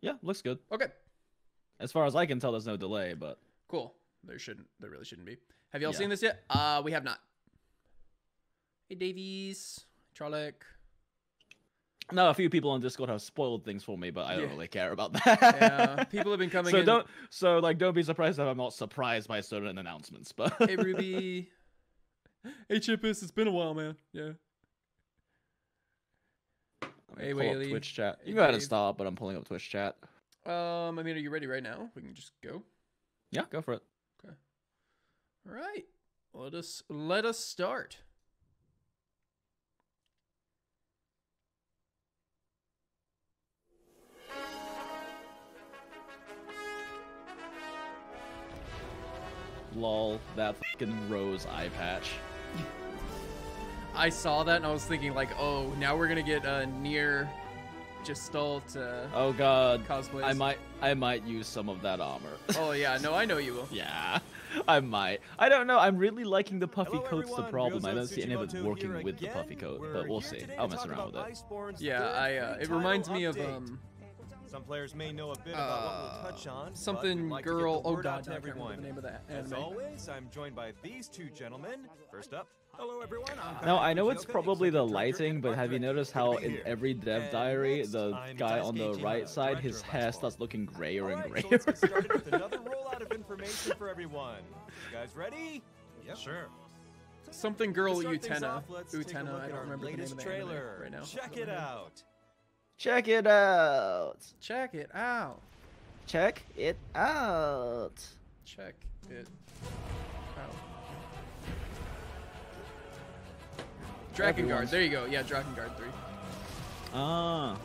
Yeah, looks good. Okay, As far as I can tell, there's no delay, but cool. There shouldn't. There really shouldn't be. Have y'all Yeah. seen this yet? Uh, we have not. Hey, Davies, Trollic. no, a few people on Discord have spoiled things for me, but I don't Yeah. really care about that. Yeah, people have been coming so in. don't so like don't be surprised if I'm not surprised by certain announcements. But Hey, Ruby. hey, Chippus. It's been a while, man. Yeah. Hey, pull up Twitch chat. You go ahead and stop, but I'm pulling up Twitch chat. Um, I mean, are you ready right now? We can just go. Yeah, go for it. Okay. All right. Let us let us start. Lol, that fucking rose eye patch. I saw that and I was thinking like, oh, now we're gonna get a Nier Gestalt uh, Oh god, cosplays. I might I might use some of that armor. Oh yeah, no, I know you will. yeah, I might. I don't know. I'm really liking the puffy Hello, coat's the everyone. problem. I don't see any of it working here with the puffy coat, We're but we'll see. I'll mess around with it. Yeah, I. Uh, it reminds title me of um Some players may know a bit about what we'll uh, touch on. something like girl. the Oh god, to no, I can't remember everyone. the name of that As always, I'm joined by these two gentlemen. First up, hello everyone. I'm Now I know it's probably the lighting, but have you noticed how in every dev diary the guy on the right side, his hair starts looking grayer and Alright, grayer. so let's get started with another rollout of information for everyone. You guys ready? Yep. Sure. Something girl start things Utena. off, let's take a Utena. I don't remember the name of the anime trailer. right now. Check it out. Check it out. Check it out. Check it out. Check it out. Dragon Everyone's- There you go. Yeah, Drakengard 3. Ah.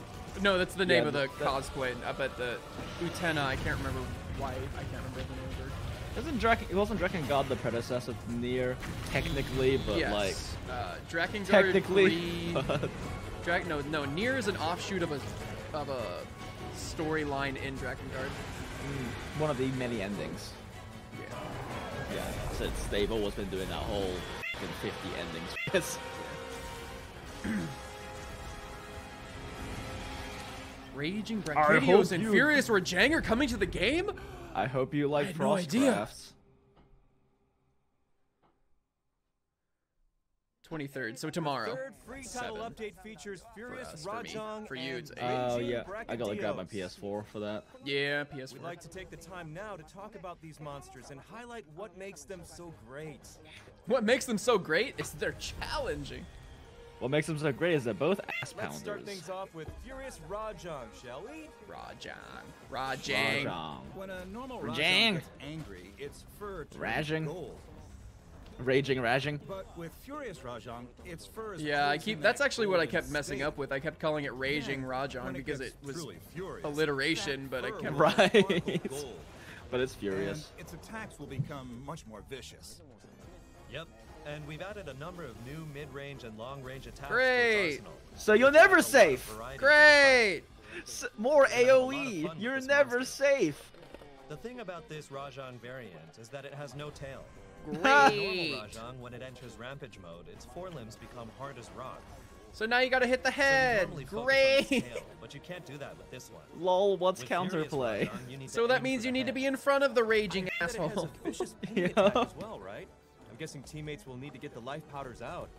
No, that's the name Yeah, of the that- that- cosplay. I bet the Utena. I can't remember why. I can't remember the name of her. Isn't Draken? It wasn't Drakengard the predecessor to Nier, technically, but yes. like uh, Drakengard technically. 3. Drak- no, no. Nier is an offshoot of a of a storyline in Drakengard. Mm, one of the many endings. Yeah. Yeah, since they've always been doing that whole 50 endings. Yes. Raging I Brachydios and you- Furious Rajang are coming to the game. I hope you like had no idea. Frostcrafts. 23rd, so tomorrow. Third free title Seven. update features Furious us, for me. For you, and it's eight. Oh Raging yeah, I gotta grab my PS4 for that. Yeah, PS4. We'd like to take the time now to talk about these monsters and highlight what makes them so great. What makes them so great is they're challenging. What makes them so great is they're both ass pounders. Let's start pounders. things off with Furious Rajang, shall we? Rajang. Rajang. Rajang. When a normal Rajang. Rajang gets angry, its fur turns Rajang. gold. Raging, raging. But with Furious Rajang, its fur Yeah, I keep. That's actually what I golden kept messing up with. I kept calling it Raging Then, Rajang when because gets it was truly furious, alliteration, but I that kept. fur Right. But it's and furious. its attacks will become much more vicious. Yep, and we've added a number of new mid-range and long-range attacks. Great. So you're never A lot of safe. Great. S- more have a lot of AOE. You're never monster. safe. The thing about this Rajang variant is that it has no tail. Great. Oh Rajang, when it enters rampage mode, its forelimbs become hard as rock. So now you gotta hit the head. normally focus on Great. tail, but you can't do that with this one. Lol, what's With counterplay? Rajang, you need to So that means you the need to be in front of the raging I bet it has asshole. a Yeah. as well, right? I'm guessing teammates will need to get the life powders out.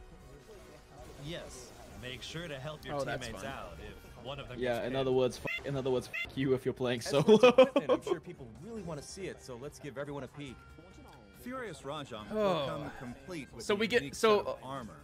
Yes. Make sure to help your Oh, teammates out if one of them Yeah, gets in other words, f- in other words, f- you if you're playing As for its solo. equipment, I'm sure people really want to see it, so let's give everyone a peek. Furious Rajang Oh. come complete with So we get- so, uh, armor.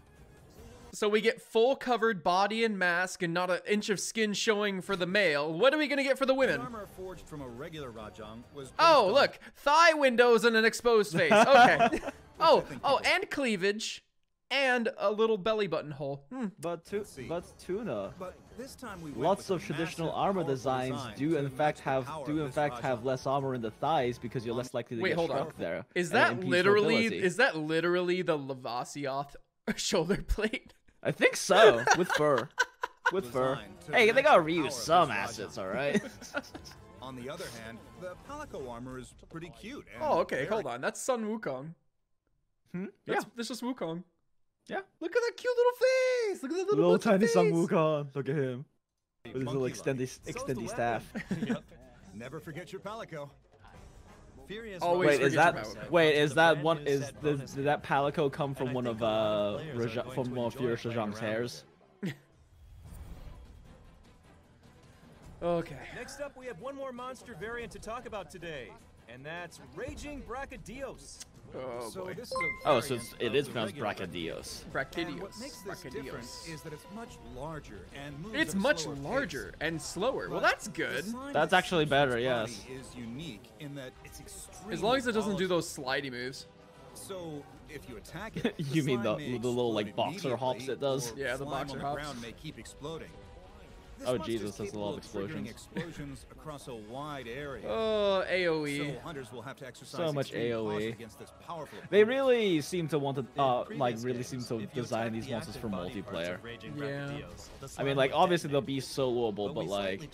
So we get full covered body and mask and not an inch of skin showing for the male. What are we gonna get for the The women? armor forged from a regular Rajang was Oh, look, thigh windows and an exposed face. Okay. oh, oh, and cleavage, and a little belly button hole. Hmm. but tu- but tuna. But this time we Lots of traditional armor designs design do in fact have do in this fact have less armor in the thighs because you're less likely to Wait, get hold on. there. Is that literally mobility. is that literally the Lavasioth shoulder plate? I think so. With fur. With fur. Hey, they gotta reuse some assets, alright? On the other hand, the Palico armor is pretty cute. Oh, okay, hold on. That's Sun Wukong. Hmm? That's, that's just Wukong. Yeah. Look at that cute little face. Look at that little, Little button tiny Sun face. Wukong. Look at him. With his monkey little extendy, extended So's the extended weapon. staff. yep. Never forget your palico. Furious Always Wait, is that wait? Is that one? Is set does, bonus did that palico come from one of uh of players are Raja, from to one of Furious playing Rajang's hairs? Okay. Next up, we have one more monster variant to talk about today, and that's Raging Brachydios. Oh so boy. this is Oh, so variant it's, it of is the pronounced bracadillos. Bracadillos. And what makes this different is that it's much larger and moves It's much slower pace. larger and slower. Well, that's good. That's actually better, yes. Is unique in that it's As long as it doesn't do those slidey moves. So if you attack it, the You mean the- the little, like, explode boxer hops immediately, it does? Yeah, the slime boxer on the hops. ground may keep exploding. This Oh, Jesus, that's a lot of explosions. explosions across a wide area. Oh, AOE. So hunters will have to exercise So much AoE. against this powerful They really seem to want to, uh, like, really games, seem to design these the monsters for multiplayer. Yeah. I mean, like, obviously they'll be soloable, But like,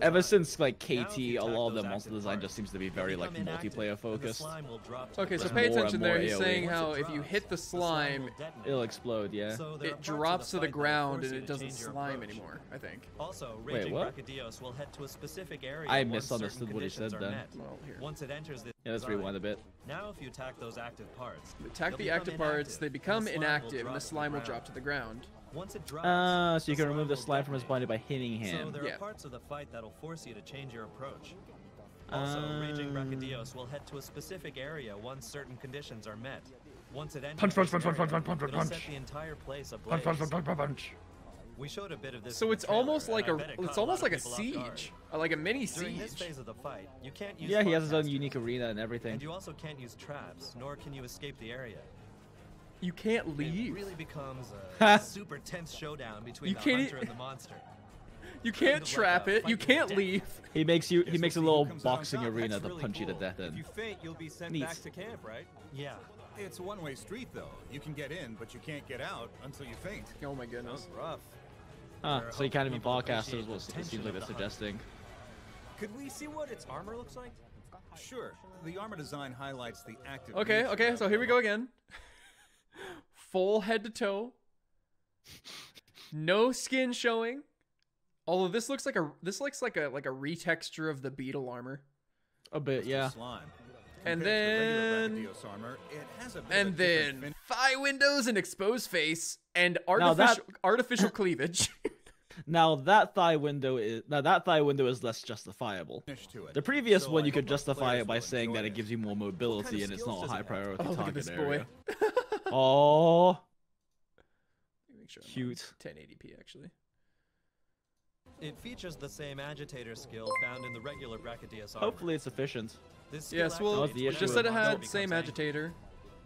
ever since like KT, a lot of the monster design just seems to be very like multiplayer focused. slime will drop to Okay, so pay attention there. He's AoE. saying how if you hit the slime. It'll explode, yeah. It drops to the ground and it doesn't slime anymore, I think. Also, Wait, Raging what? Brachydios will head to a specific area I misunderstood what he said then. Well. Once it enters this Yeah, let's design, rewind a bit. Now, if you attack those active parts, Attack the active parts, they become inactive, and the slime will drop to the ground. Once it drops, Ah, so you can remove the slime from his body by hitting him. So him. there Yeah. are parts of the fight that'll force you to change your approach. Also, Raging Um, will head to a specific area once certain conditions are met. Once it enters Punch, punch, this punch, punch, area, punch, punch, it'll punch. set the entire place Punch, punch, ablaze. punch, punch, punch. We showed a bit of this. So in the it's almost trailer, like and I a bet it it's caught almost lot like of this. So it's almost like a people off guard. siege, uh, like a mini During this siege. phase of the fight, you can't use Yeah, he has his own unique arena and everything. And you also can't use traps, nor can you escape the area. You can't leave. It really becomes a super tense showdown between You the can't e- hunter and the monster. You can't trap it. You fight to the can't leave. He makes you. He makes a we'll see who little comes out boxing arena That's to really punch you to cool. death If in. you faint, you'll be sent Neat. back to camp, right? Yeah. It's a one-way street, though. You can get in, but you can't get out until you faint. Oh my goodness. That's rough. Huh, so you can't even people podcast is what it seems like of they're suggesting. Could we see what its armor looks like? Sure, the armor design highlights the active. Okay, okay. So here we go again. Full head to toe. No skin showing. Although this looks like a this looks like a like a retexture of the beetle armor. A bit, yeah. Slime. And Compared to then- armor, it has a bit And then fin- thigh windows and exposed face and Now that- artificial artificial cleavage. Now that thigh window is now that thigh window is less justifiable. finish to it. The previous So one you could justify it by saying that it gives you more mobility and it's not a high priority oh, target this area. Oh, Make sure cute. 1080p actually. It features the same agitator skill found in the regular Brachydios armor. Hopefully it's efficient. This skill Yes, well, That was the activates issue just whenever said it had becomes same angry. agitator.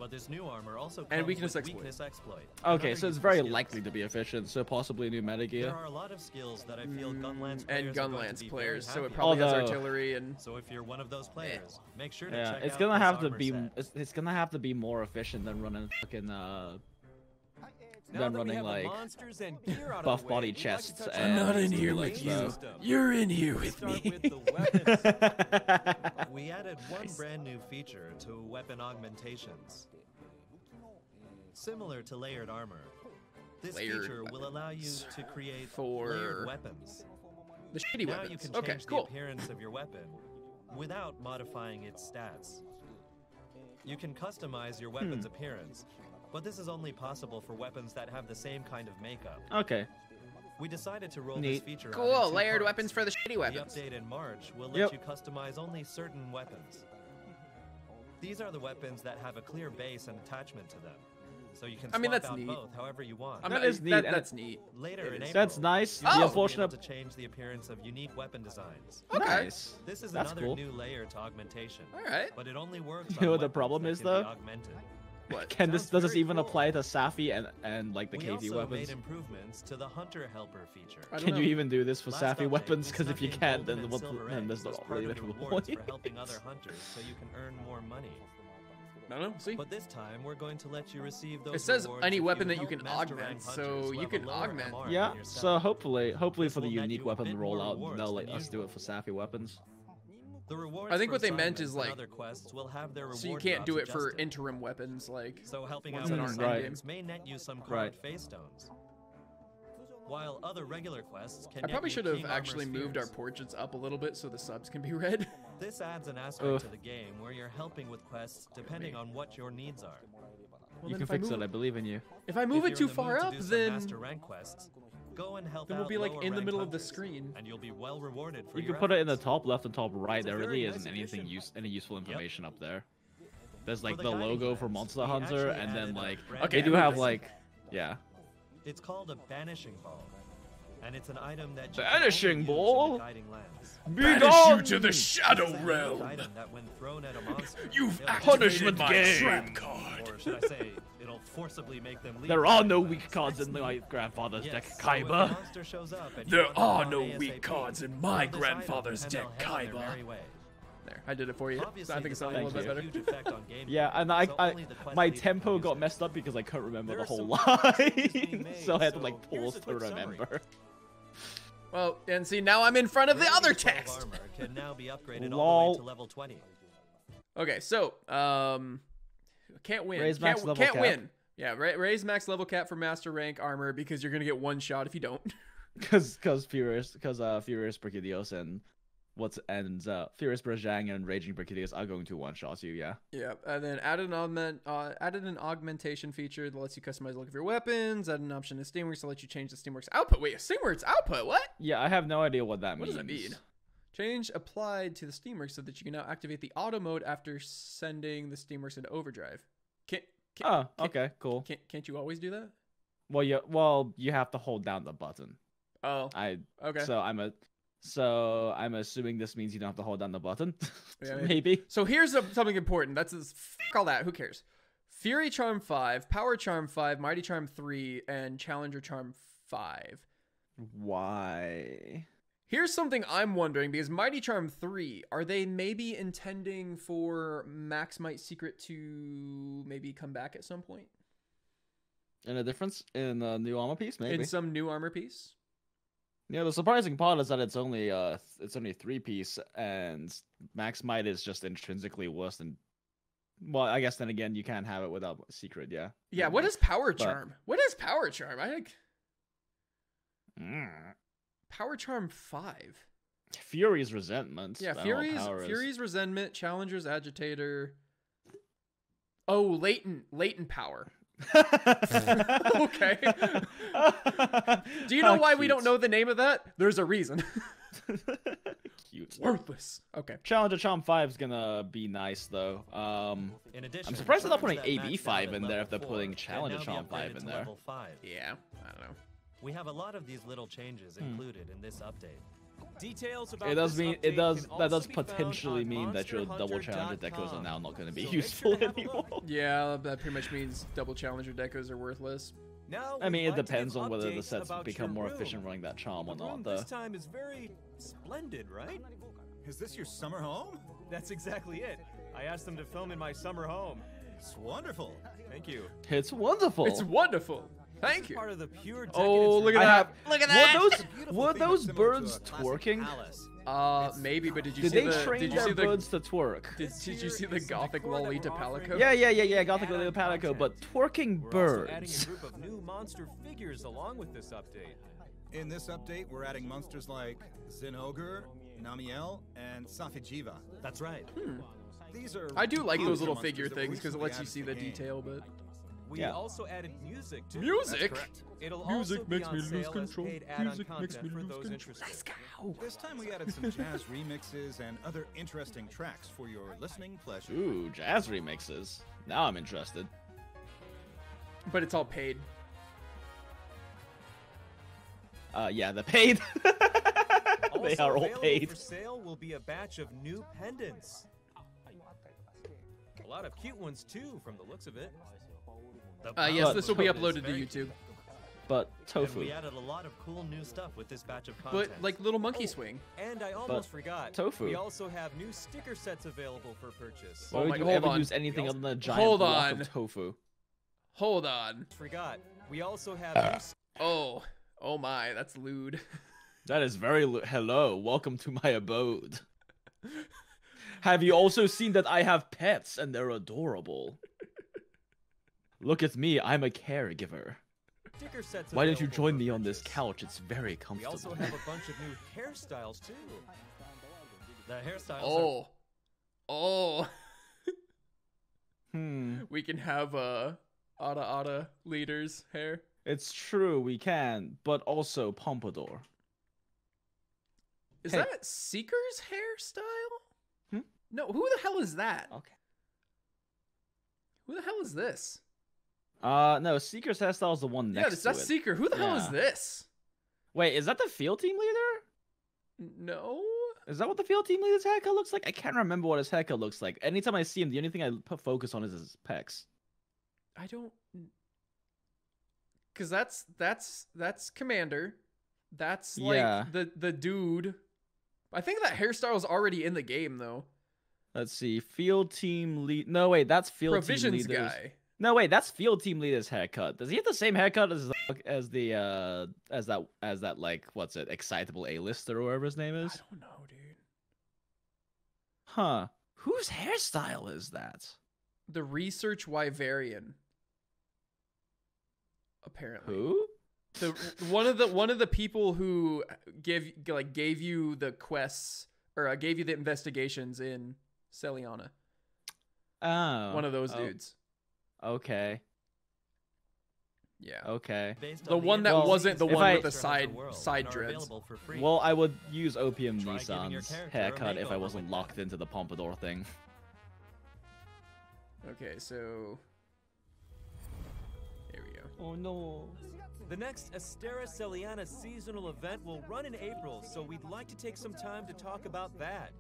But this new armor also comes And weakness with exploit. weakness exploit. Okay, another so it's very skill. likely to be efficient. So possibly a new There metagear. are a lot of skills that I feel Gunlance Mm, players and are going Gunlance players, so it happy probably has artillery and So if you're one of those players, make sure to Yeah, check it's out gonna have to be. It's, it's gonna have to be more efficient than running fucking uh Now than that we running like monsters and gear out buff of the way, body like chests and I'm not in here weight with you. system. You're in here with me. with the weapons. We added one brand new feature to weapon augmentations. Similar to layered armor, this Layered feature will allow you to create for- layered weapons. the shitty now weapons. you can okay, change cool. the appearance of your weapon without modifying its stats. You can customize your weapon's Hmm. appearance, but this is only possible for weapons that have the same kind of makeup. okay. We decided to roll Neat. this feature out Cool, layered parts. weapons for the shitty weapons. The update in March will let Yep. you customize only certain weapons. These are the weapons that have a clear base and attachment to them, so you can I swap mean, that's out neat. both however you want. I That mean, is neat, that- that's neat. Later it in is. April, That's nice. you will Oh! be The able unfortunate. to change the appearance of unique weapon designs. Okay. Nice. This is That's another cool. new layer to augmentation. All right. But it only works. You know what the problem is can though? Augmented. What? Can this does this even cool. apply to Safi and and like the we KT also weapons? made improvements to the hunter helper feature. I don't Can you even do this for Last Safi update, weapons? Because if you can't, then and what? Then there's eggs not as part really much the of a rewards point. for helping other hunters, so you can earn more money. I don't know. See. But this time, we're going to let you receive those. It says any weapon you that you can augment, so you can augment. MR Yeah. So hopefully, hopefully This for the unique weapon rollout, they'll let us do it for Safi weapons. The rewards I think what they meant is, like, other quests will have their So you can't do it drops for adjusted. interim weapons, like. So helping ones out that with aren't Right. assignments may net you some carved Right. face stones. while other regular quests can I probably should have actually moved our portraits up a little bit so the subs can be read. This adds an aspect Ugh. to the game where you're helping with quests depending on what your needs are. Well, you can if I fix move- it. I believe in you. If I move If it too in the mood far up, do some then master rank quests, go and help then we'll be like in the middle of the screen. and you'll be well rewarded for You can put it in the top left and top right. It's There really nice isn't anything use any useful information up there. There's like the the guiding logo for Monster Hunter, and then like Okay, they do new have like, yeah. It's called a banishing ball, and it's an item that you Banishing can only ball? the guiding. Banish you to the shadow It's a unique realm. item that when thrown at a monster, You've activated Punishment my game. trap card. Or should I say, it'll forcibly make them leave. There are no weak cards in my grandfather's Yes, deck, so if a Kaiba. monster shows up and you There are no on weak cards in my grandfather's deck, they'll head on their Kaiba. There, I did it for you. Obviously, I think it sounded a little bit better. huge effect on gameplay, Yeah, and I, I only the my tempo got messed up because I couldn't remember the whole some line, so I had to like pause to quick summary. remember. Well, and see, now I'm in front of the other text. armor can now be upgraded all the way to level 20. Okay, so um, can't win. Raise can't max level can't cap. win. Yeah, ra- raise max level cap for master rank armor because you're gonna get one shot if you don't. Cause, cause Furious, cause uh, Furious Brigadios and what's and uh, Furious Brajang and Raging Brigadios are going to one shot you. Yeah. yeah, and then added an augment, uh, added an augmentation feature that lets you customize the look of your weapons. Added an option to Steamworks to let you change the Steamworks output. Wait, Steamworks output? What? Yeah, I have no idea what that What means. does that mean? Change applied to the Steamworks so that you can now activate the auto mode after sending the Steamworks into overdrive. Can't, can't, Oh, can't- okay, cool. Can't, can't you always do that? Well, you well you have to hold down the button. Oh, I okay. so I'm a so I'm assuming this means you don't have to hold down the button. Yeah, maybe. So here's a, something important. That's f- all that. Who cares? Fury Charm 5, Power Charm 5, Mighty Charm 3, and Challenger Charm 5. Why? Here's something I'm wondering because Mighty Charm 3, are they maybe intending for Max Might Secret to maybe come back at some point? In a difference in a new armor piece, maybe. In some new armor piece? Yeah, the surprising part is that it's only uh it's only three piece, and Max Might is just intrinsically worse than. Well, I guess then again you can't have it without secret. Yeah. Yeah, what is what mind. is Power But- Charm? What is Power Charm? I think Mm. Power Charm 5. Fury's resentment. Yeah, I don't know what Fury's. Fury's resentment, Challenger's agitator. Oh, latent latent power. Okay. Do you know How why we don't know the name of that? There's a reason. Cute. Worthless. Okay. Challenger Charm 5 is gonna be nice though. Um, In addition, I'm surprised they're not putting AB 5 in there if they're putting can Challenger now Charm five in there. level five. Yeah. I don't know. We have a lot of these little changes Hmm. included in this update. Details about it does mean it does that does potentially mean that your double challenger decos are monsterhunter.com. now not going to be So useful sure to have a anymore. Yeah, that pretty much means double challenger decos are worthless. Now I mean, it like depends on whether the sets become more room. efficient running that charm or The not. room Though. this time is very splendid, right? Is this your summer home? That's exactly it. I asked them to film in my summer home. It's wonderful. Thank you. It's wonderful. It's wonderful. Thank you. Part of the pure Oh, look at that. have. Look at Were that. those were those that's to birds twerking? Uh, maybe, but did you Did see they the train did you their see the birds to twerk? did, did you see the gothic Lolita we're Palico? Yeah, yeah, yeah, yeah. Gothic Add-on Palico, but twerking We're also adding birds. a group of new monster figures along with this update. In this update, we're adding monsters like Zinogre, Namielle, and Safi'jiiva. That's right. These are I do like those little figure things because it lets you see to the game. detail, but We Yeah. also added music too. music. It'll Music also be makes on me lose sale as control. paid Music makes me for lose those control. interested. This time we added some jazz remixes and other interesting tracks for your listening pleasure. Ooh, jazz remixes. Now I'm interested. But it's all paid. Uh, yeah, they're paid. they Also are all paid. For sale will be a batch of new pendants. A lot of cute ones too, from the looks of it. The Uh, yes, this will be uploaded to YouTube. But And tofu. we added a lot of cool new stuff with this batch of content. But like little monkey Oh, swing. And I almost forgot. tofu. We also have new sticker sets available for purchase. Oh Why would my- you hold ever on. use anything We other than a giant Hold block on. of tofu? Hold on. Forgot. We also have Uh. new Oh, oh my, that's lewd. That is very lo- hello. Welcome to my abode. have you also seen that I have pets and they're adorable? Look at me, I'm a caregiver. sets. Why didn't you join me on this couch? It's very comfortable. We comfortable. also have a bunch of new hairstyles too. The hairstyles are Oh, oh, hmm. we can have uh, Ada Ada leaders hair. It's true, we can, but also pompadour. Is Hey. that Seeker's hairstyle? Hmm? No, who the hell is that? Okay. Who the hell is this? Uh, no, Seeker's hairstyle is the one yeah, next to that's it. Seeker. Who the hell is this? Wait, is that the field team leader? No. Is that what the field team leader's haircut looks like? I can't remember what his haircut looks like. Anytime I see him, the only thing I put focus on is his pecs. I don't Cuz that's that's that's Commander. That's like Yeah. the the dude. I think that hairstyle is already in the game though. Let's see, field team lead. No, wait, that's field Provisions team leader's. guy. No, wait, that's field team leader's haircut. Does he have the same haircut as the, as the uh as that as that like what's it excitable A-lister or whatever his name I is? don't know, dude. Huh? Whose hairstyle is that? The research Wyverian. Apparently. Who? the one of the one of the people who give like gave you the quests or uh, gave you the investigations in Seliana. Oh, one of those oh, dudes. Okay, Yeah. okay. The on one that wasn't the one I- with the side World side dreads. available for free. Well, I would use Opium Try Nissan's haircut if I wasn't locked into the pompadour thing. Okay, so here we go. Oh no. The next Astera Seliana seasonal event will run in April, so we'd like to take some time to talk about that.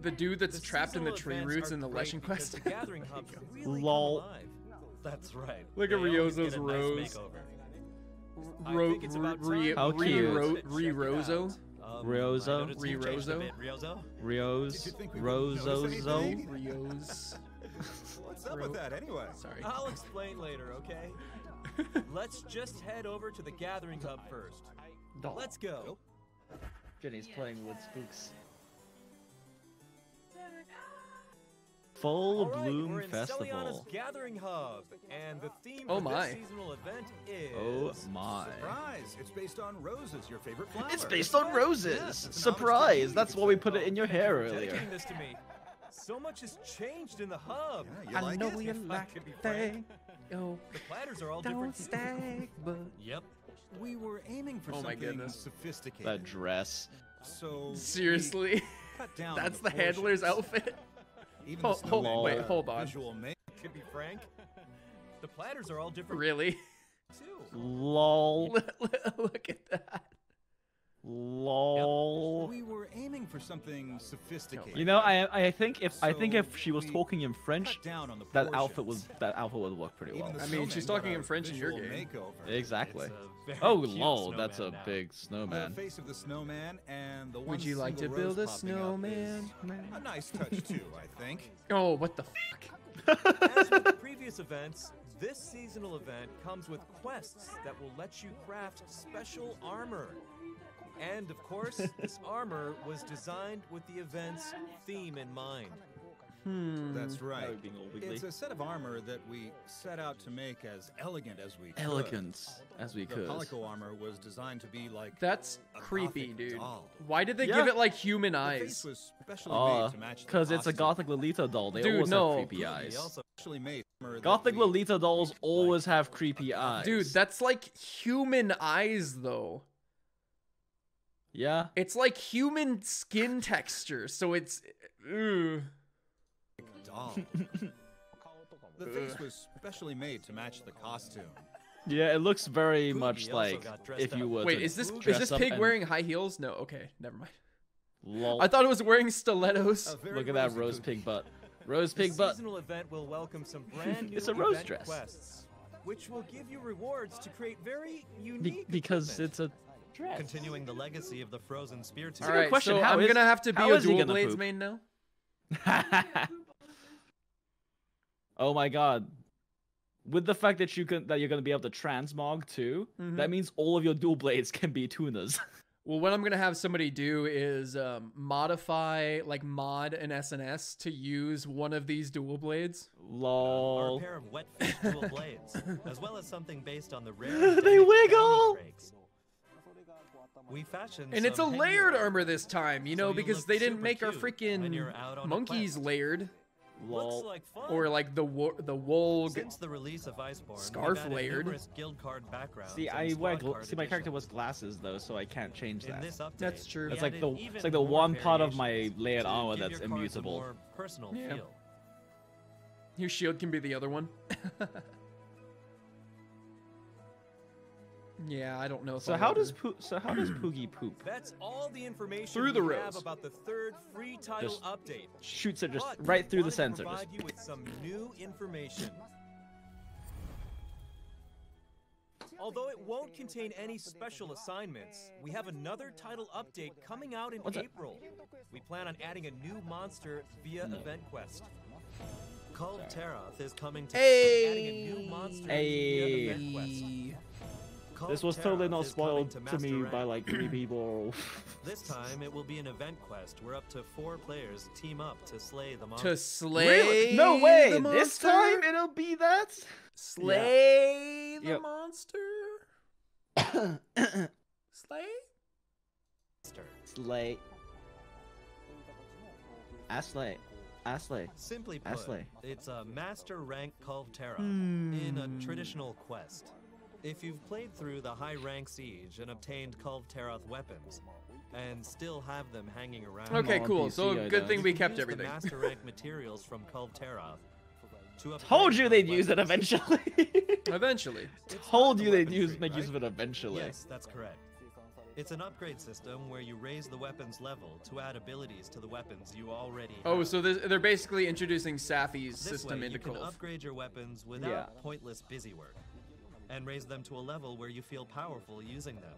The dude that's The trapped in the tree roots in the great Leshen quest. The gathering hubs really Lol. alive. That's right. Look at always Ryozo's get a nice rose. makeover. Ro- think it's re- How cute. visit Ro- and Re-Rozo? out. Um, Ryozo? I noticed you changed a Ryozo? bit, Ryozo? Rios, Did you think we wouldn't notice Rozozo. anything? Rios. What's up Ro- with that anyway? Sorry. I'll explain later, okay? Let's just head over to the gathering hub first. Let's go. Jenny's playing with spooks. Full All right, Bloom we're in Festival. Seliana's gathering hub, and the theme Oh for my. this seasonal event is Oh my. Surprise! It's based on roses, your favorite flower. It's based on roses. it's an homage to Surprise! That's why we put it in your hair earlier. dedicating this to me. So much has changed in the hub. Yeah, you like it? If I could be frank, Oh, the platters are all don't different. stag, but Yep. We were aiming for Oh my something goodness. sophisticated. That dress. So seriously, cut down on that's the portions. handler's outfit. Even Hol- the hol- snowman wait, hold on. Visual make- To be frank, the platters are all different Really? too. Lol. Look at that. Lol. We were aiming for something sophisticated. You know, I I think if I think if she was talking in French, down on the that outfit was that outfit would work pretty well. I mean, she's talking in French in your visual game. Makeover. Exactly. It's a Oh cute lol, that's a now. big The snowman. face of the snowman and the Would you like to build a rose popping up snowman? A nice touch too, I think. Oh, what the fuck? As with the previous events, this seasonal event comes with quests that will let you craft special armor. And of course, this armor was designed with the event's theme in mind. Hmm. That's right. would be all wiggly. It's a set of armor that we set out to make as elegant as we could. Elegant as we The could. Palico armor was designed to be like That's a creepy, dude. doll. Why did they Yeah. give it like human The eyes? face was specially Uh, made to match cause it's a gothic Lolita doll. They Dude, always no. have creepy eyes. also specially made armor that Gothic Lolita dolls always like have creepy eyes. Dude, that's like human eyes though. Yeah. It's like human skin texture, so it's Ugh. doll. the face was specially made to match the costume. Yeah, it looks very Boogie much like if you up. were Wait, is this is this pig wearing high heels? No, okay, never mind. Lol. I thought it was wearing stilettos. Look at that rose cookie. pig butt. Rose The pig butt. seasonal event will welcome some brand new It's a rose dress. quests, which will give you rewards to create very Be- unique because equipment. it's a dress. Continuing the legacy of the frozen spear a All question. so How I'm is- gonna have to be a dual blades poop? main now. oh my god. With the fact that you can that you're gonna be able to transmog too, Mhm. that means all of your dual blades can be tuners. Well, what I'm gonna have somebody do is um, modify, like mod an SNS to use one of these dual blades. Or a pair of wet fish dual blades, as well as something based on the rare. They wiggle! Drakes. We fashioned And it's a layered armor this time, you so know, you because they didn't make our freaking you're out on a monkeys layered, Lol. Looks like fun. or like the wo- the wool. Since the release of Iceborne, Scarf layered. guild card backgrounds See, I wear squad gl- see my character was glasses though, so I can't change that. update, That's true. we It's like the it's like the one part of my layered armor that's your cards a immutable. personal Yeah. feel. Your shield can be the other one. yeah, I don't know. So I'll how does Poo- so how does Poogie poop? That's all the information Through the we have about the third free title Just update. Shoots it just But right through the wanted to center. Just Provide you with some new information. Although it won't contain any special assignments, we have another title update coming out in What's that? April. We plan on adding a new monster via Event Quest. Kulve Taroth is coming to Adding a Hey. new monster via Event Quest. Hey. Cult this was totally not spoiled to to Master me by like three people. This time it will be an event quest where up to four players team up to slay the monster. To slay. really? No way! the This time it'll be that. Slay the Yep. monster. Slay. Slay. Aslay. Aslay. Simply put, Astley. it's a master rank Kulve Taroth Hmm. in a traditional quest. If you've played through the high rank siege and obtained Kulve Taroth weapons, and still have them hanging around, Okay, cool. So I good thing we kept use the everything. master rank materials from Kulve Taroth to Told you they'd use it eventually. Eventually. Told you they'd use tree, make use of it eventually. Yes, that's correct. It's an upgrade system where you raise the weapon's level to add abilities to the weapons you already oh, have. Oh, so they're basically introducing Safi's This system way, into you can Kulve. upgrade your weapons without Yeah. pointless busy work, and raise them to a level where you feel powerful using them.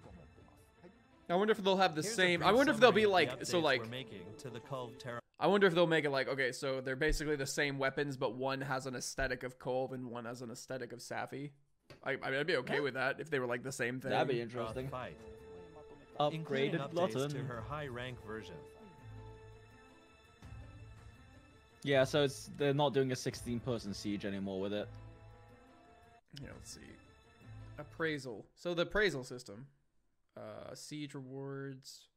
I wonder if they'll have the Here's same. I wonder if they'll be of the like so like making to the Terra. I wonder if they'll make it like okay, so they're basically the same weapons, but one has an aesthetic of Kulve and one has an aesthetic of Safi. I, I mean, I'd be okay with that if they were like the same thing. That'd be uh, interesting. fight, including Upgraded updates to her high rank version. Yeah, so it's they're not doing a 16 person siege anymore with it. Yeah, let's see. Appraisal. So the appraisal system. Uh, siege rewards.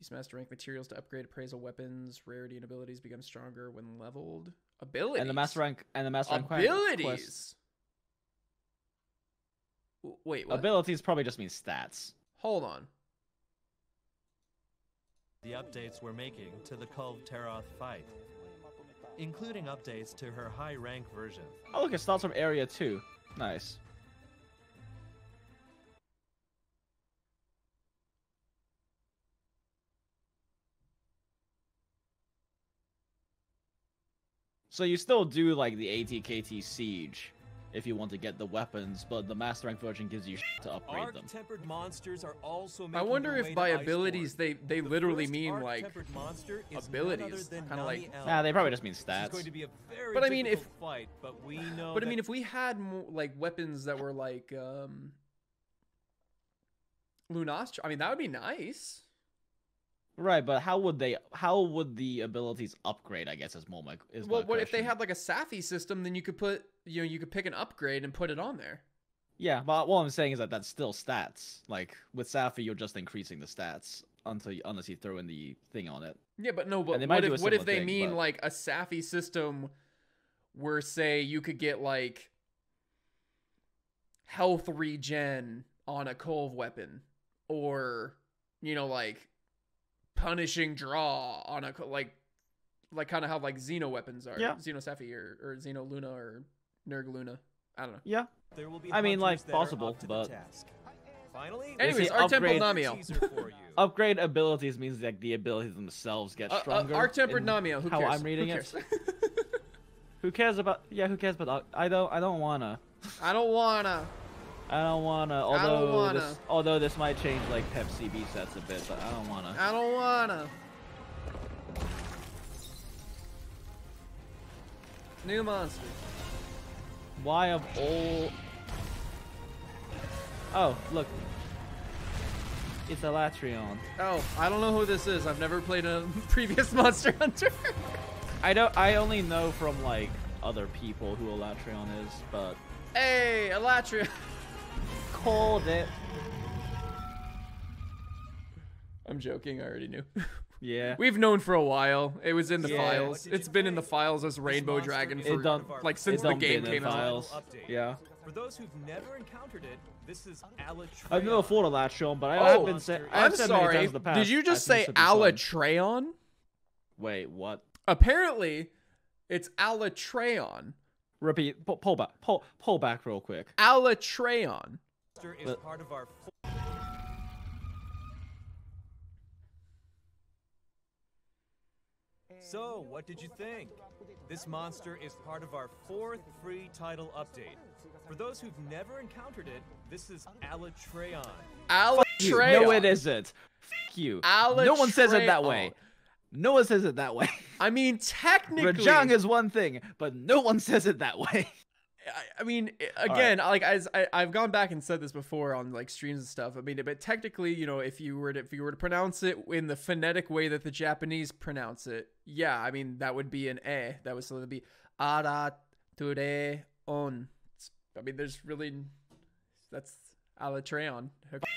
Use master rank materials to upgrade appraisal weapons. Rarity and abilities become stronger when leveled. Abilities. And the master rank and the master rank quest- abilities. W- Wait, what? abilities probably just means stats. Hold on. The updates we're making to the Kulve Taroth fight, including updates to her high rank version. Oh look, it starts from area two. Nice. So you still do like the ATKT siege if you want to get the weapons, but the master rank version gives you to upgrade them. Arch-tempered monsters are also I wonder if by abilities they they The literally mean like monster is abilities, none other than kinda like- Namielle. Nah, they probably just mean stats. going to be a very But I mean, if- fight, but we know. But I mean, if we had more like weapons that were like um Lunastra, I mean that would be nice. Right, but how would they? How would the abilities upgrade? I guess is more my. Is Well, my what if they had like a Safi system? Then you could put you know you could pick an upgrade and put it on there. Yeah, but what I'm saying is that that's still stats. Like with Safi, you're just increasing the stats until you, unless you throw in the thing on it. Yeah, but no, but what if what if they thing, mean but- like a Safi system where say you could get like health regen on a Kulve weapon or you know like punishing draw on a like like kind of how like Xeno weapons are. Yeah. Xeno Safi or, or Xeno Luna or Nerg Luna. I don't know. Yeah, there will be I mean, like, hunters that are possible, but- task. Finally, Anyways, say Arc Temple upgrade- Namielle. teaser for you. upgrade abilities means like the abilities themselves get Uh, uh, stronger. Arch Tempered in Namielle. Who how cares? I'm reading Who it. Who cares about? Yeah, who cares? But I- I don't. I don't wanna. I don't wanna. I don't wanna. Although don't wanna. this, although this might change like Pep CB sets a bit, but I don't wanna. I don't wanna. New monster. Why of all? Oh, look. It's a Latrion. Oh, I don't know who this is. I've never played a previous Monster Hunter. I don't. I only know from like other people who a Latrion is, but hey, Elatria. called it. I'm joking. I already knew. Yeah. We've known for a while. It was in the Yeah. files. It's been in the files as Rainbow monster Dragon for done- like since the game came out. files. Update. Yeah. For those who've never encountered it, this is Alatreon. I've never fought a Latron, but I Oh, have been saying. I'm sorry. Did you just say Alatreon? Wait, what? Apparently, it's Alatreon. Repeat. Pull, pull back. Pull, pull back real quick. Alatreon. Monster is But- part of our. So, what did you think? This monster is part of our fourth free title update. For those who've never encountered it, this is Alatreon. You. Alatreon. No, it isn't. Fuck you. No one says it that way. No one says it that way. I mean, technically, Rajang is one thing, but no one says it that way. I- mean, i- again, like as I, I've gone back and said this before on like streams and stuff. I mean, but technically, you know, if you were to if you were to pronounce it in the phonetic way that the Japanese pronounce it, yeah, I mean that would be an a. That would still be ara ture on. I mean, there's really that's alatreon.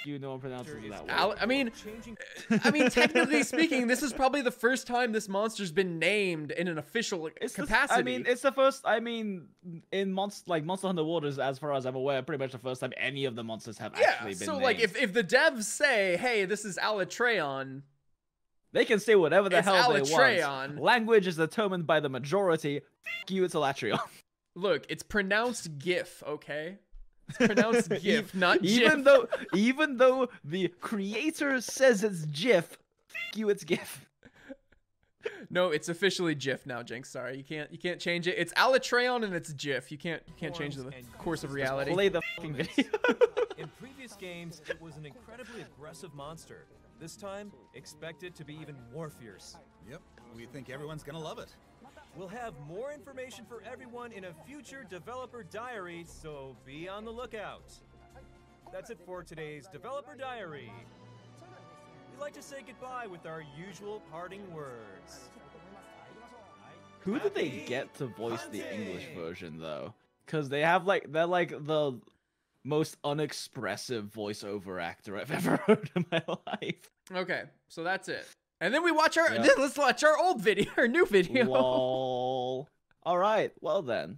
You no one pronounces it that way. Al- I mean, I mean, technically speaking, this is probably the first time this monster's been named in an official It's the- capacity. I mean, it's the first. I mean, in monst like Monster Hunter Waters, as far as I'm aware, pretty much the first time any of the monsters have yeah. actually been So named. like, if if the devs say, "Hey, this is Alatreon," they can say whatever the It's hell they Alatreon. want. Language is determined by the majority. F you, it's a Latrion. look, it's pronounced GIF. Okay, it's pronounced GIF, not even though even though the creator says it's GIF, f you, it's GIF. no, it's officially GIF now, Jinx. Sorry, you can't you can't change it. It's Alatreon and it's GIF. You can't you can't change the course of reality. Play the fucking video. In previous games, it was an incredibly aggressive monster. This time, expect it to be even more fierce. Yep, we think everyone's gonna love it. We'll have more information for everyone in a future developer diary, so be on the lookout. That's it for today's developer diary. We'd like to say goodbye with our usual parting words. Who did they get to voice the English version though? Because they have like they're like the most unexpressive voiceover actor I've ever heard in my life. Okay, so that's it. And then we watch our Yeah. let's watch our old video, our new video. Lol. All right. Well then,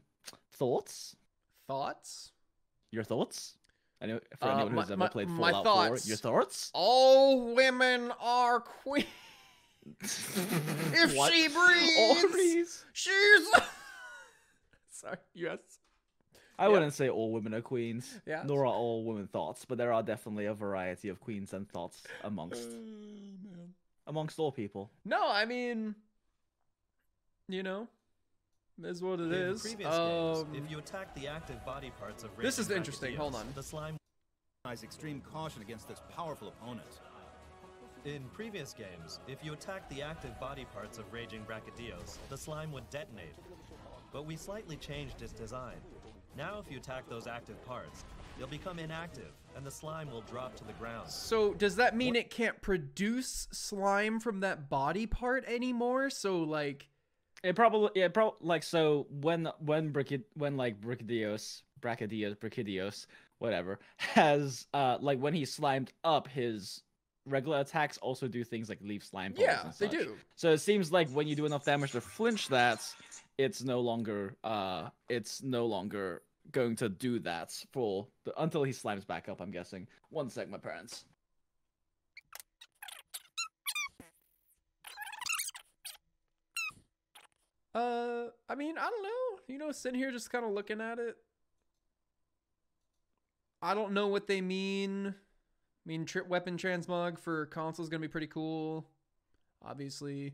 thoughts? Thoughts? Your thoughts? I know for Uh, anyone my- who's ever my- played Fallout thoughts. 4, your thoughts? All women are queens. If What? she breathes, she's. Sorry. Yes. I Yeah. wouldn't say all women are queens. Yeah. Nor are all women thoughts, but there are definitely a variety of queens and thoughts amongst amongst all people. No, I mean, you know, is what it In is. previous Um, games, if you attack the active body parts of This is interesting, hold on. The slime Exercise extreme caution against this powerful opponent. in previous games, if you attack the active body parts of raging Brachydios, the slime would detonate. But we slightly changed its design. Now if you attack those active parts, they'll become inactive and the slime will drop to the ground. so does that mean it can't produce slime from that body part anymore? So like, It probably yeah, probably like so when when Brachid when like Brachydios, Brachydios, Brachydios, whatever, has uh like when he slimed up, his regular attacks also do things like leave slime bubbles yeah, and they do. So it seems like when you do enough damage to flinch that, it's no longer uh it's no longer going to do that for the, until he slimes back up, I'm guessing. One sec, my parents. Uh, I mean, I don't know. You know, sitting here just kind of looking at it. I don't know what they mean. I mean, tri- weapon transmog for console is gonna be pretty cool. Obviously,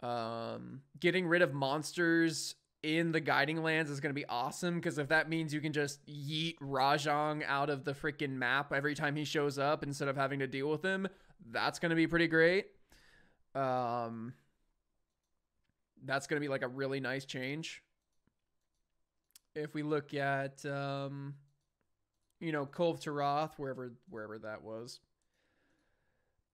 um, getting rid of monsters in the guiding lands is gonna be awesome because if that means you can just yeet Rajang out of the freaking map every time he shows up instead of having to deal with him, that's gonna be pretty great. Um, that's going to be like a really nice change. If we look at, um, you know, Kulve Taroth, wherever wherever that was,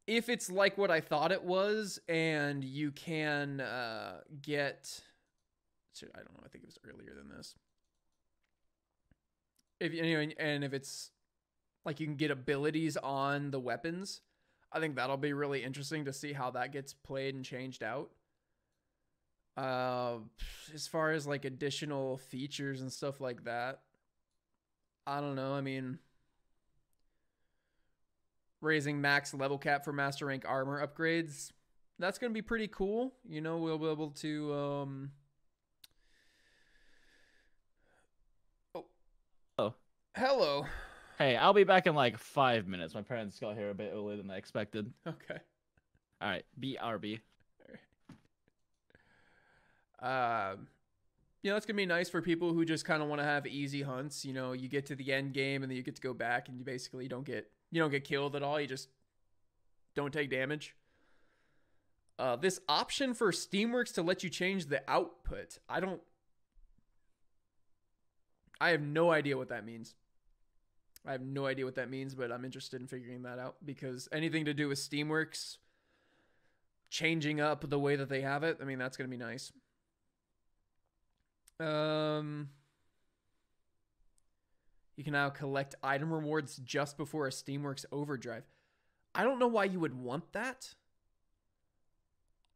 if it's like what I thought it was, and you can uh, get, I don't know, I think it was earlier than this. If you know, and if it's like you can get abilities on the weapons, I think that'll be really interesting to see how that gets played and changed out. Uh, as far as like additional features and stuff like that, I don't know. I mean, raising max level cap for master rank armor upgrades, that's going to be pretty cool. You know, we'll be able to um Oh. Oh. Hello. Hey, I'll be back in like five minutes. My parents got here a bit earlier than I expected. Okay. All right, BRB. Um, you know, it's gonna be nice for people who just kind of want to have easy hunts. You know, you get to the end game and then you get to go back and you basically don't get you don't get killed at all. You just don't take damage. Uh, this option for Steamworks to let you change the output, I don't. I have no idea what that means. I have no idea what that means, but I'm interested in figuring that out because anything to do with Steamworks changing up the way that they have it, I mean, that's going to be nice. Um, you can now collect item rewards just before a Steamworks overdrive. I don't know why you would want that.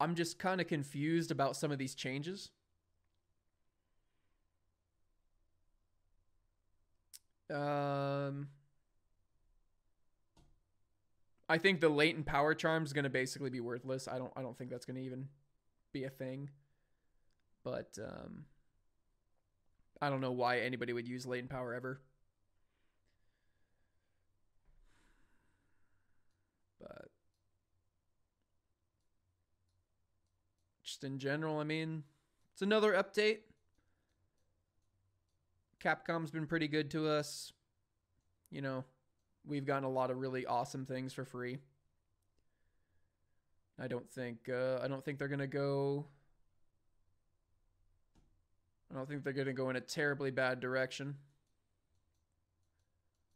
I'm just kind of confused about some of these changes. Um, I think the latent power charm is going to basically be worthless. I don't I don't think that's going to even be a thing. But um I don't know why anybody would use latent power ever. But just in general, I mean, it's another update. Capcom's been pretty good to us. You know, we've gotten a lot of really awesome things for free. I don't think uh, I don't think they're gonna go. I don't think they're gonna go in a terribly bad direction.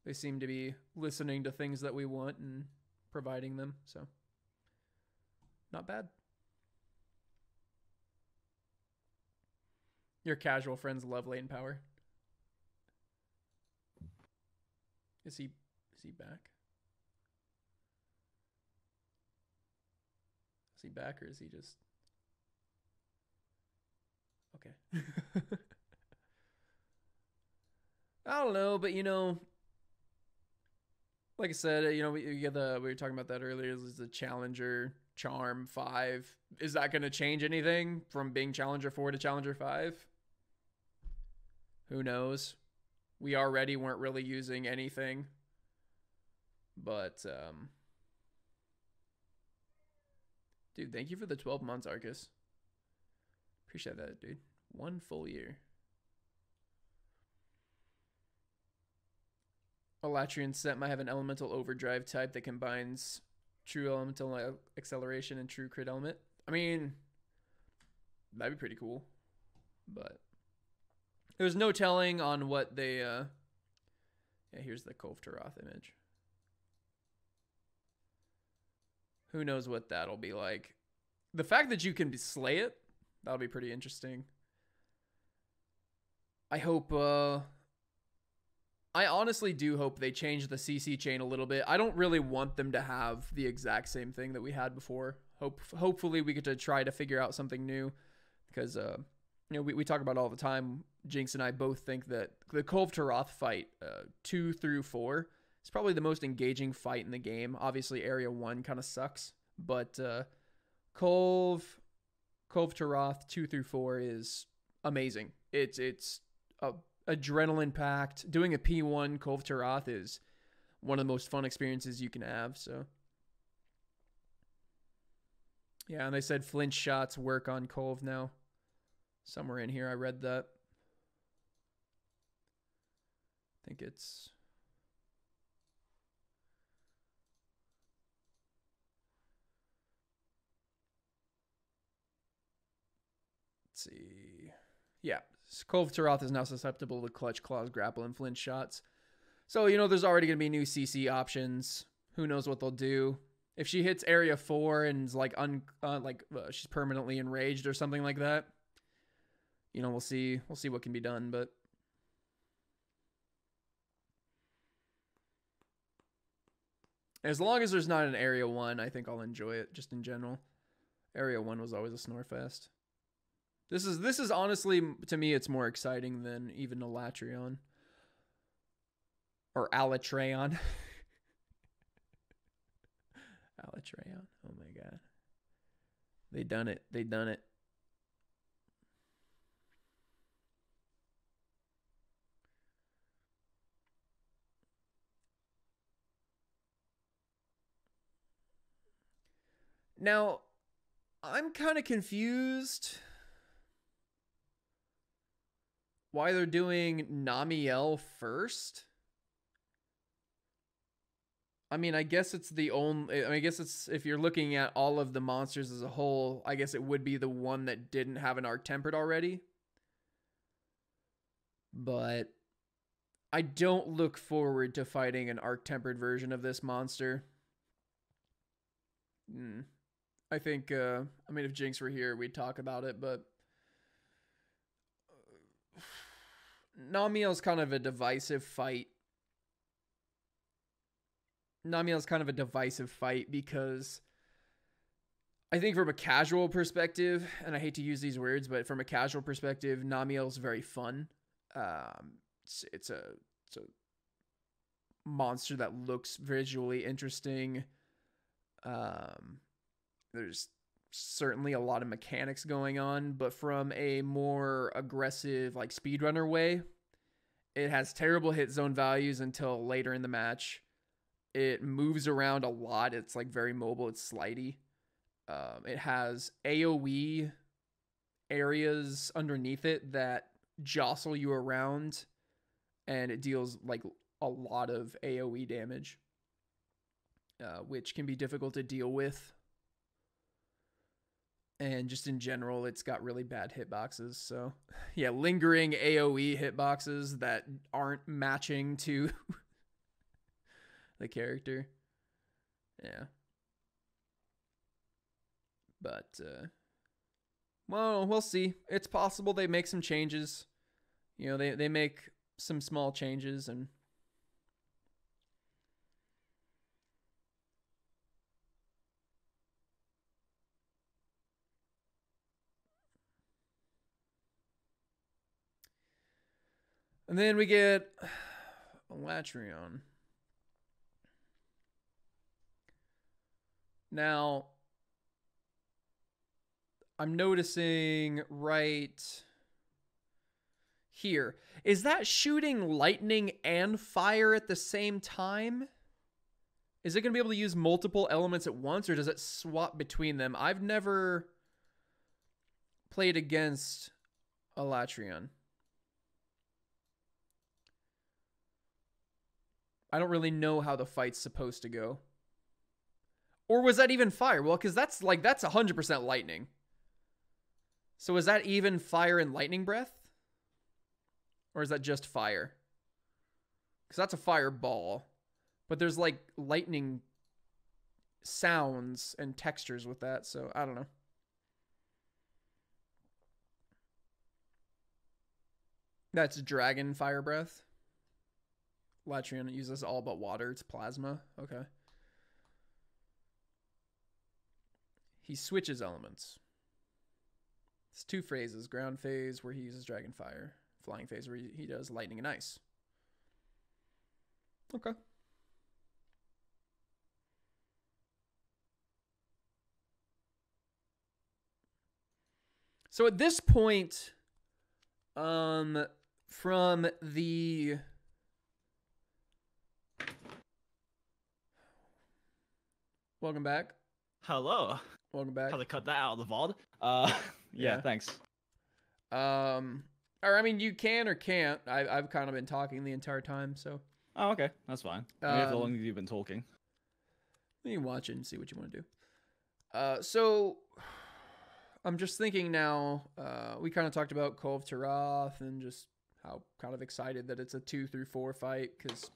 They seem to be listening to things that we want and providing them, so not bad. Your casual friends love latent power. Is he is he back? Is he back or is he just Okay. I don't know, but you know, like I said, you know, we, we get the we were talking about that earlier. Is the Challenger Charm Five? Is that going to change anything from being Challenger Four to Challenger Five? Who knows? We already weren't really using anything, but um, dude, thank you for the twelve months, Arcus. Appreciate that, dude. One full year. Alatreon set might have an elemental overdrive type that combines true elemental acceleration and true crit element. I mean, that'd be pretty cool. But there's no telling on what they uh Yeah, here's the Kulve Taroth image. Who knows what that'll be like. The fact that you can slay it, that'll be pretty interesting. I hope uh I honestly do hope they change the CC chain a little bit. I don't really want them to have the exact same thing that we had before. Hope hopefully we get to try to figure out something new because uh you know we, we talk about all the time Jinx and I both think that the Kulve Taroth fight uh, 2 through 4 is probably the most engaging fight in the game. Obviously area 1 kind of sucks, but uh Kulve Kulve Taroth 2 through 4 is amazing. It's it's a adrenaline packed. Doing a P1 Kulve Taroth is one of the most fun experiences you can have. So, yeah, and they said flinch shots work on Kulve now. Somewhere in here, I read that. I think it's. Let's see. Yeah, Kulve Taroth is now susceptible to clutch, claws, grapple, and flinch shots. So, you know, there's already going to be new CC options. Who knows what they'll do? If she hits area four and like un uh, like uh, she's permanently enraged or something like that, you know, we'll see. We'll see what can be done. But as long as there's not an area one, I think I'll enjoy it. Just in general, area one was always a snore fest. This is this is honestly to me, it's more exciting than even Alatreon or Alatreon. Alatreon. Oh my god. They done it. They done it. Now, I'm kind of confused why they're doing Namielle first. I mean, I guess it's the only. I, mean, I guess it's if you're looking at all of the monsters as a whole. I guess it would be the one that didn't have an Arch-tempered already. But I don't look forward to fighting an Arch-tempered version of this monster. Hmm. I think. Uh, I mean, if Jinx were here, we'd talk about it. But Namielle's kind of a divisive fight Namielle is kind of a divisive fight because I think from a casual perspective, and I hate to use these words, but from a casual perspective, Namielle is very fun. Um, it's, it's a it's a monster that looks visually interesting. Um, there's certainly a lot of mechanics going on, but from a more aggressive, like speedrunner way, it has terrible hit zone values until later in the match. It moves around a lot. It's like very mobile. It's slidey. Um, it has AOE areas underneath it that jostle you around, and it deals like a lot of AOE damage, uh, which can be difficult to deal with. And just in general, it's got really bad hitboxes. So, yeah, lingering AOE hitboxes that aren't matching to the character. Yeah. But uh well, we'll see. It's possible they make some changes. You know, they they make some small changes and And then we get Alatreon. Now, I'm noticing right here. Is that shooting lightning and fire at the same time? Is it going to be able to use multiple elements at once or does it swap between them? I've never played against Alatreon. I don't really know how the fight's supposed to go. Or was that even fire? Well, because that's like, that's 100% lightning. So is that even fire and lightning breath? Or is that just fire? Because that's a fireball. But there's like lightning sounds and textures with that. So I don't know. That's dragon fire breath. Latrian uses all but water. It's plasma. Okay. he switches elements. It's two phases ground phase where he uses dragon fire, flying phase where he, he does lightning and ice. Okay. So at this point, um, from the welcome back. Hello. Welcome back. How they cut that out of the VOD. Uh, yeah, Yeah. thanks. Um, or I mean, you can or can't. I, I've kind of been talking the entire time, so Oh, okay, that's fine. I mean, how Um, long have you been talking? you can watch it and see what you want to do. Uh, so I'm just thinking now. Uh, we kind of talked about Kulve Taroth and just how kind of excited that it's a two through four fight because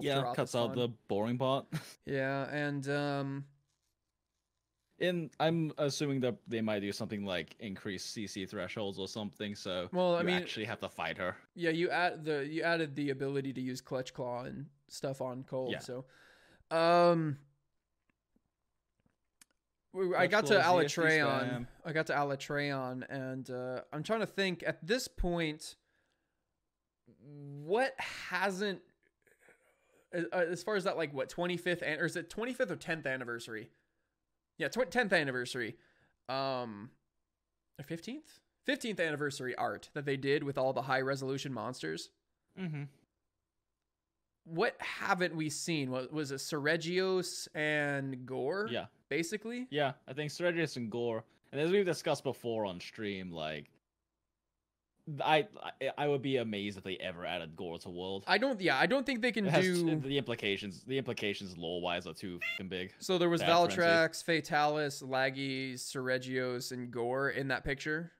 Yeah, cuts out the boring part. Yeah, and um, in I'm assuming that they might do something like increase CC thresholds or something. So Well, I you mean- actually have to fight her. Yeah, you add the you added the ability to use clutch claw and stuff on Kulve. Yeah. So, um, we- I got to Alatreon. I got to Alatreon, and uh, I'm trying to think at this point, what hasn't, as far as that like what 25th an- or is it 25th or 10th anniversary? Yeah, tw- 10th anniversary. Um, or 15th. 15th anniversary art that they did with all the high resolution monsters Mm-hmm. what haven't we seen? What was it? Seregios and Gore? Yeah, basically. yeah. I think Seregios and Gore, and as we've discussed before on stream, like I I, would be amazed if they ever added Gore to World. I don't. Yeah, I don't think they can do. the implications. The implications lore wise are too fucking big. So there was Bad frenzy. Valstrax, Fatalis, Laggy, Seregios, and Gore in that picture.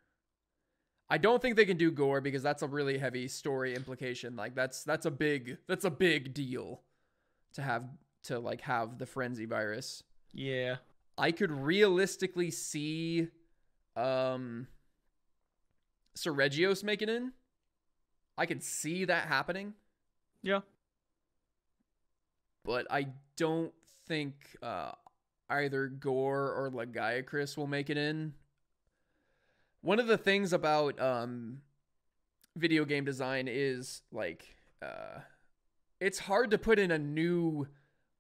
I don't think they can do Gore because that's a really heavy story implication. Like that's that's a big that's a big deal to have to like have the frenzy virus. Yeah. I could realistically see um Seregios making it in. I could see that happening, Yeah. but I don't think uh either Gore or Lagiacrus will make it in. One of the things about um video game design is like uh it's hard to put in a new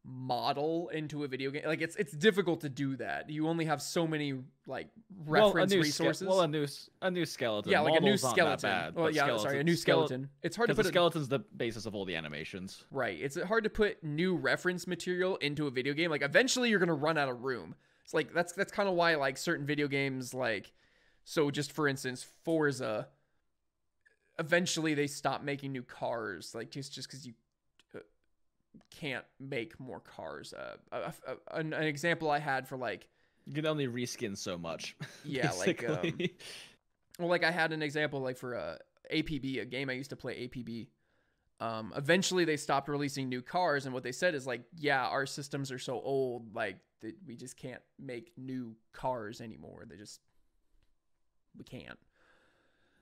model into a video game. Like it's it's difficult to do that. You only have so many like reference well, a new ske- resources. well, a new a new skeleton. yeah, like a new Models aren't that skeleton. Bad, well, yeah, sorry, a new skeleton. it's hard to put the a, skeleton's the basis of all the animations. right. It's hard to put new reference material into a video game. Like eventually you're gonna run out of room. It's like that's that's kind of why like certain video games like so just for instance Forza. Eventually they stop making new cars like just just because you can't make more cars. Uh, a- a- an, an example I had for like You can only reskin so much. Yeah, like, um. Well, like I had an example, like for a APB, a game I used to play, APB. Um, eventually, they stopped releasing new cars, and what they said is like, yeah, our systems are so old, like that we just can't make new cars anymore. They just we can't.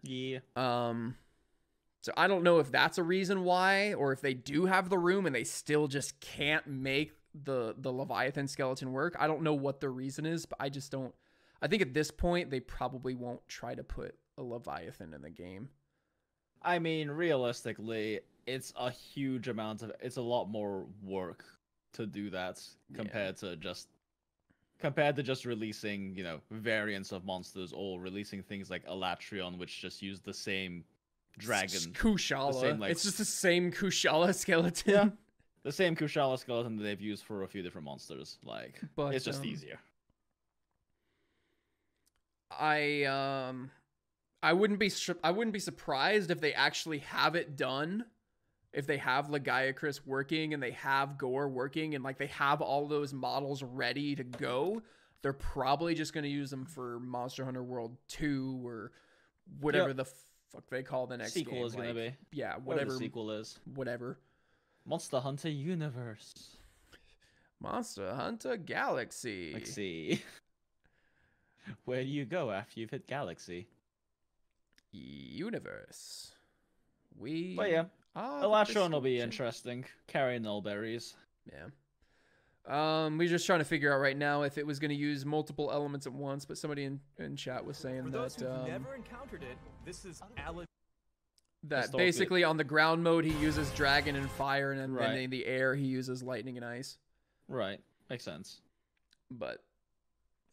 yeah. Um, so I don't know if that's a reason why, or if they do have the room and they still just can't make the the Leviathan skeleton work. I don't know what the reason is, but I just don't. I think at this point they probably won't try to put a Leviathan in the game. I mean, realistically, it's a huge amount of. It's a lot more work to do that Yeah. compared to just compared to just releasing, you know, variants of monsters or releasing things like Alatreon, which just use the same dragon, It's Kushala. same, like- it's just the same Kushala skeleton. Yeah. the same Kushala skeleton that they've used for a few different monsters. Like, But, it's just um, easier. I um I wouldn't be I wouldn't be surprised if they actually have it done. If they have Lagiacrus working and they have Gore working and like they have all those models ready to go, they're probably just going to use them for Monster Hunter World 2 or whatever Yep. the fuck they call the next Sequel game, is gonna be Yeah, whatever sequel is. whatever. Monster Hunter Universe. Monster Hunter Galaxy. Let's see. Where do you go after you've hit Galaxy? Universe. We But yeah, the one will be interesting. Carrying Nullberries. Yeah. Um, we're just trying to figure out right now if it was going to use multiple elements at once, but somebody in, in chat was saying For those that who've um, never encountered it, this is Ala- that Historically- basically on the ground mode he uses dragon and fire, and then, then Right. in the air he uses lightning and ice. Right. Makes sense. But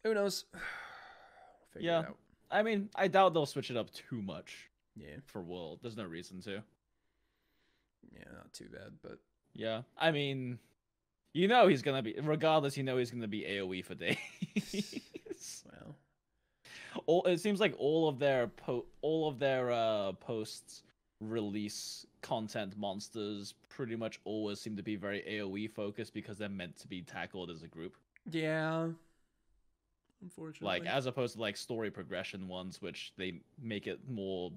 who knows? Figure Yeah. it out. I mean, I doubt they'll switch it up too much Yeah. for World. There's no reason to. Yeah. Not too bad, but Yeah. I mean, you know he's gonna be regardless. You know he's gonna be AOE for days. well, all it seems like all of their po- all of their uh posts release content monsters pretty much always seem to be very AoE focused because they're meant to be tackled as a group. yeah. Unfortunately, Like as opposed to like story progression ones which they make it more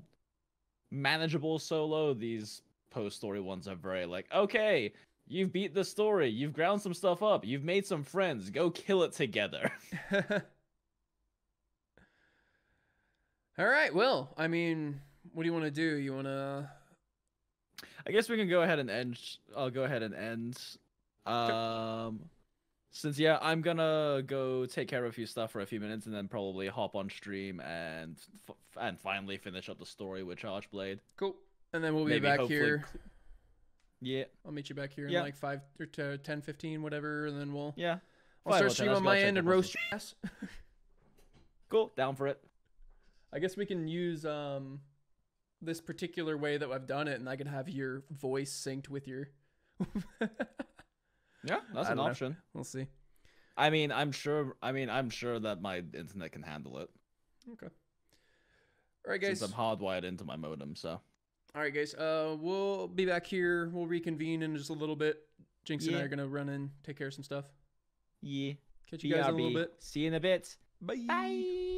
manageable solo, these post story ones are very like, okay, You've beat the story. You've ground some stuff up. You've made some friends. Go kill it together. All right. Well, I mean, what do you want to do? You want to? I guess we can go ahead and end. I'll go ahead and end. Um, since yeah, I'm gonna go take care of a few stuff for a few minutes, and then probably hop on stream and f- and finally finish up the story with Charge Blade. Cool. And then we'll be Maybe back here. cl- Yeah, I'll meet you back here in Yeah. like five or to 10, 15, whatever, and then we'll. yeah. I'll start with that. stream on my end and roast some- your ass. Cool, down for it. I guess we can use um this particular way that I've done it, and I can have your voice synced with your. Yeah, that's I an don't know. option. we'll see. I mean, I'm sure. I mean, I'm sure that my internet can handle it Okay. All right, guys. since I'm hardwired into my modem. So All right, guys. Uh, we'll be back here. We'll reconvene in just a little bit. Jinx and I are gonna run in, take care of some stuff. yeah. Catch you guys in a little bit. See you in a bit. Bye. Bye.